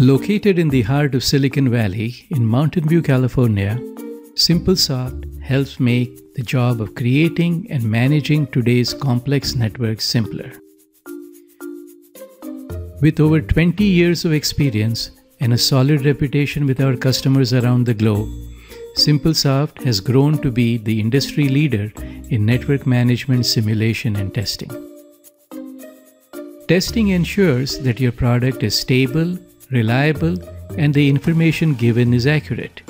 Located in the heart of Silicon Valley in Mountain View, California, SimpleSoft helps make the job of creating and managing today's complex networks simpler. With over 20 years of experience and a solid reputation with our customers around the globe, SimpleSoft has grown to be the industry leader in network management simulation and testing. Testing ensures that your product is stable, reliable, and the information given is accurate.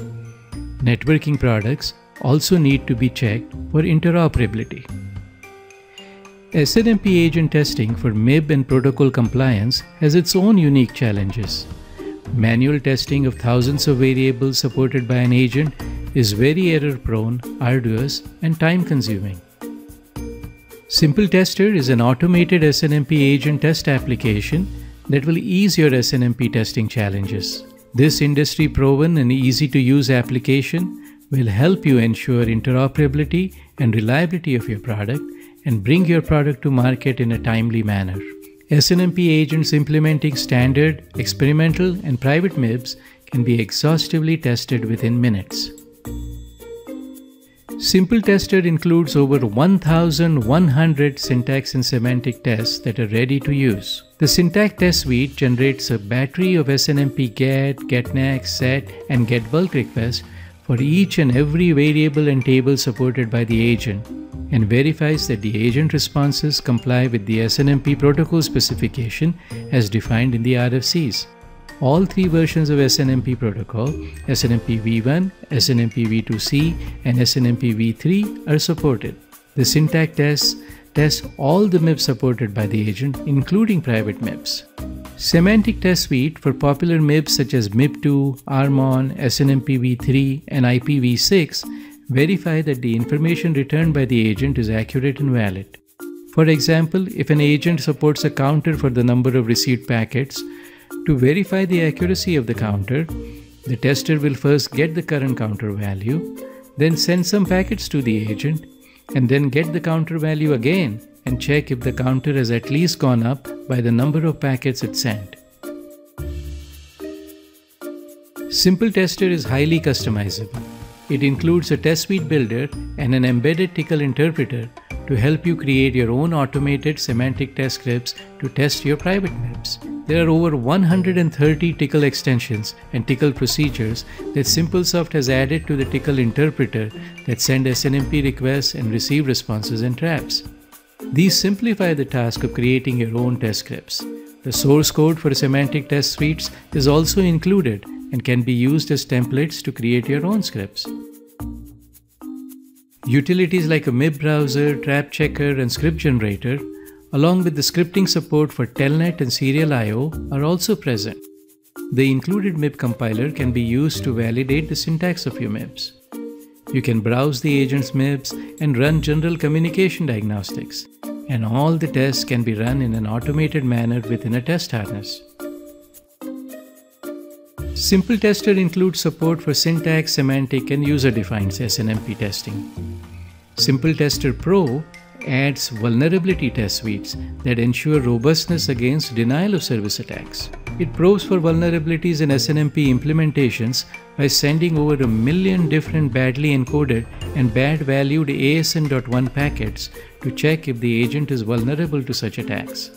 Networking products also need to be checked for interoperability. SNMP agent testing for MIB and protocol compliance has its own unique challenges. Manual testing of thousands of variables supported by an agent is very error prone, arduous, and time consuming. Simple Tester is an automated SNMP agent test application that will ease your SNMP testing challenges. This industry proven and easy to use application will help you ensure interoperability and reliability of your product and bring your product to market in a timely manner. SNMP agents implementing standard, experimental, and private MIBs can be exhaustively tested within minutes. Simple Tester includes over 1,100 syntax and semantic tests that are ready to use. The syntax test suite generates a battery of SNMP get, getNext, set, and getBulk requests for each and every variable and table supported by the agent and verifies that the agent responses comply with the SNMP protocol specification as defined in the RFCs. All three versions of SNMP protocol, SNMP v1, SNMP v2c, and SNMP v3 are supported. The syntax test all the MIBs supported by the agent, including private MIBs. Semantic Test Suite for popular MIBs such as MIB2, RMON, SNMP v3, and IPv6 verify that the information returned by the agent is accurate and valid. For example, if an agent supports a counter for the number of received packets, to verify the accuracy of the counter, the tester will first get the current counter value, then send some packets to the agent, and then get the counter value again and check if the counter has at least gone up by the number of packets it sent. Simple Tester is highly customizable. It includes a test suite builder and an embedded Tcl interpreter to help you create your own automated semantic test scripts to test your private MIBs. There are over 130 Tcl extensions and Tcl procedures that SimpleSoft has added to the Tcl interpreter that send SNMP requests and receive responses and traps. These simplify the task of creating your own test scripts. The source code for semantic test suites is also included and can be used as templates to create your own scripts. Utilities like a MIB browser, trap checker, and script generator along with the scripting support for Telnet and Serial I.O. are also present. The included MIB compiler can be used to validate the syntax of your MIBs. You can browse the agent's MIBs and run general communication diagnostics, and all the tests can be run in an automated manner within a test harness. Simple Tester includes support for syntax, semantic, and user-defined SNMP testing. Simple Tester Pro adds vulnerability test suites that ensure robustness against denial of service attacks. It probes for vulnerabilities in SNMP implementations by sending over a million different badly encoded and bad valued ASN.1 packets to check if the agent is vulnerable to such attacks.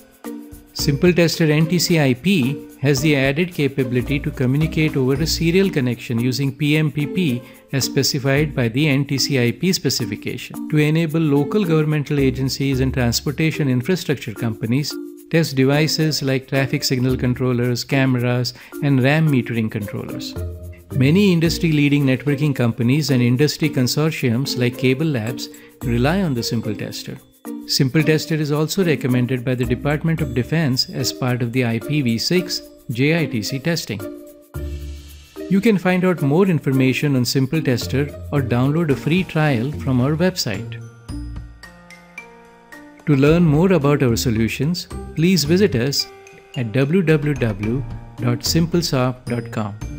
Simple Tester NTCIP has the added capability to communicate over a serial connection using PMPP as specified by the NTCIP specification to enable local governmental agencies and transportation infrastructure companies test devices like traffic signal controllers, cameras, and ramp metering controllers. Many industry leading networking companies and industry consortiums like CableLabs rely on the Simple Tester. Simple Tester is also recommended by the Department of Defense as part of the IPv6 JITC testing. You can find out more information on Simple Tester or download a free trial from our website. To learn more about our solutions, please visit us at www.simplesoft.com.